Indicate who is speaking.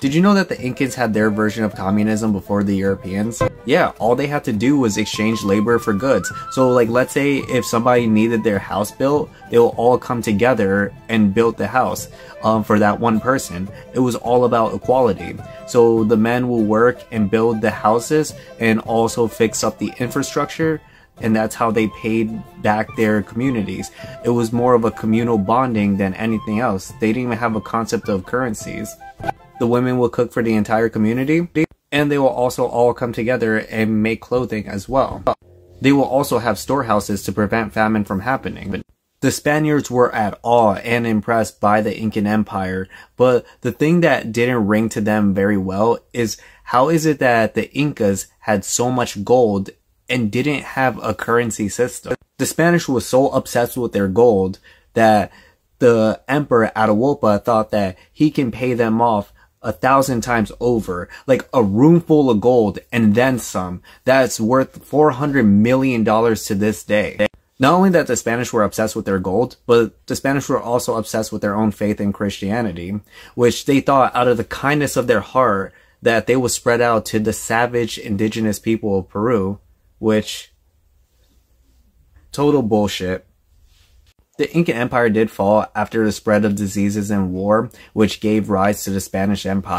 Speaker 1: Did you know that the Incans had their version of communism before the Europeans? Yeah, all they had to do was exchange labor for goods. So like let's say if somebody needed their house built, they will all come together and build the house um, for that one person. It was all about equality. So the men will work and build the houses and also fix up the infrastructure and that's how they paid back their communities. It was more of a communal bonding than anything else. They didn't even have a concept of currencies. The women will cook for the entire community, and they will also all come together and make clothing as well. They will also have storehouses to prevent famine from happening. The Spaniards were at awe and impressed by the Incan Empire, but the thing that didn't ring to them very well is how is it that the Incas had so much gold and didn't have a currency system? The Spanish was so obsessed with their gold that the Emperor Atahualpa thought that he can pay them off a thousand times over, like a room full of gold and then some. That's worth 400 million dollars to this day. Not only that the Spanish were obsessed with their gold, but the Spanish were also obsessed with their own faith in Christianity, which they thought out of the kindness of their heart that they would spread out to the savage indigenous people of Peru, which total bullshit. The Inca Empire did fall after the spread of diseases and war, which gave rise to the Spanish Empire.